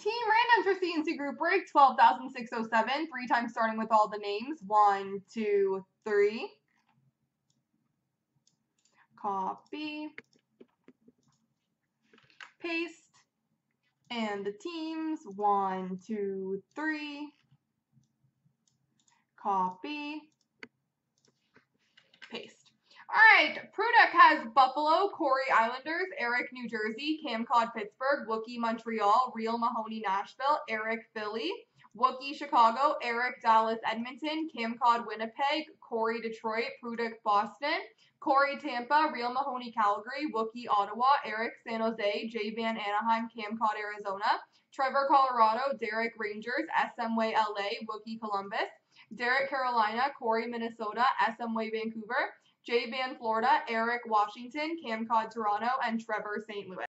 Team randoms for CNC group break 12,607. Three times starting with all the names. One, two, three. Copy. Paste. And the teams. One, two, three. Copy. Paste. All right, Prudek has Buffalo, Corey Islanders, Eric New Jersey, Cam Cod Pittsburgh, Wookie Montreal, Real Mahoney Nashville, Eric Philly, Wookie Chicago, Eric Dallas Edmonton, Cam Cod Winnipeg, Corey Detroit, Prudek Boston, Corey Tampa, Real Mahoney Calgary, Wookie Ottawa, Eric San Jose, J Van Anaheim, Cam Cod Arizona, Trevor Colorado, Derek Rangers, SMWay LA, Wookie Columbus, Derek Carolina, Corey Minnesota, SMWay Vancouver, Jay Van Florida, Eric Washington, Cam Cod Toronto, and Trevor St. Louis.